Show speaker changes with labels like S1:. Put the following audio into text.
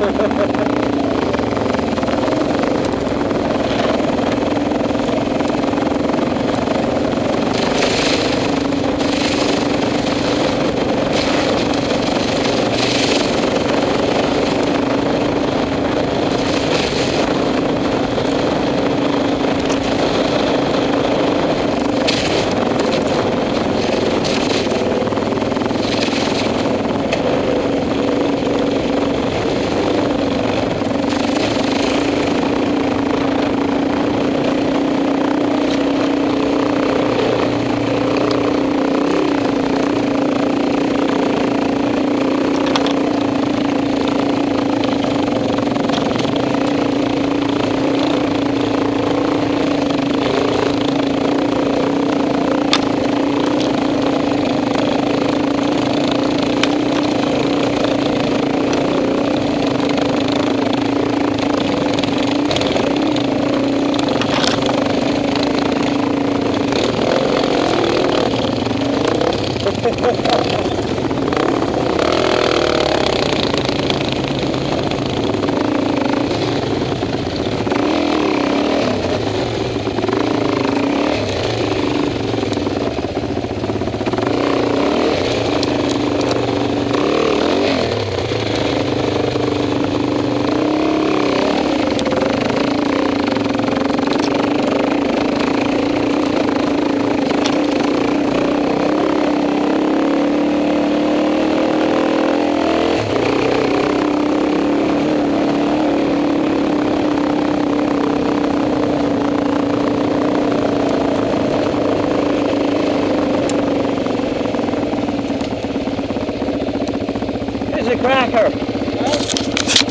S1: ha ハハハハ a cracker.